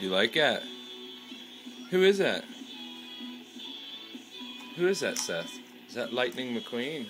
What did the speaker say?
you like that? Who is that? Who is that, Seth? Is that Lightning McQueen?